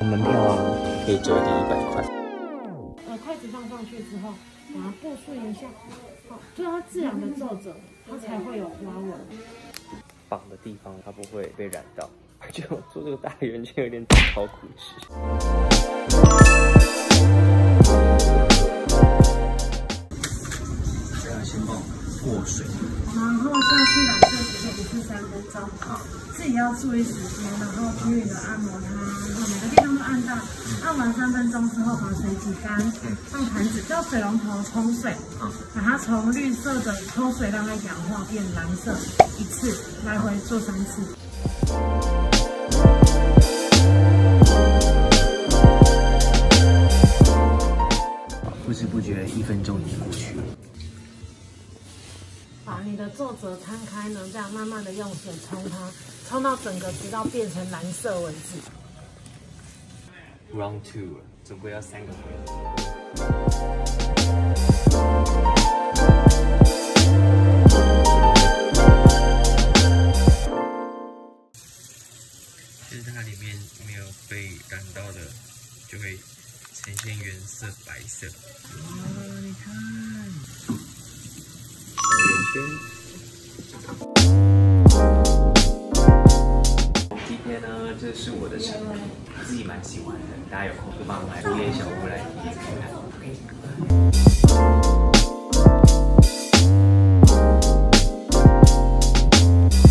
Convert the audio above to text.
门票啊，可以折抵一百块。呃，筷子放上去之后，把它布顺一下，好，就让它自然的皱褶，它才会有花纹。绑的地方它不会被染到，就做这个大圆圈有点超苦吃。先帮我过水。然后下三分钟，自己要注意时间，然后均匀的按摩它，然后每个地方都按到，按完三分钟之后把水挤干，放盘子，叫水龙头冲水，把它从绿色的脱水让它氧化变蓝色，一次来回做三次。不知不觉一分钟已经过你的皱褶摊开呢，这样慢慢的用水冲它，冲到整个直到变成蓝色为止。Round two，总共要三个回就是它里面没有被染到的，就会呈现原色白色。今天呢，这是我的成品，自己蛮喜欢的，大家有空就帮我买蝴蝶小屋来体验看看。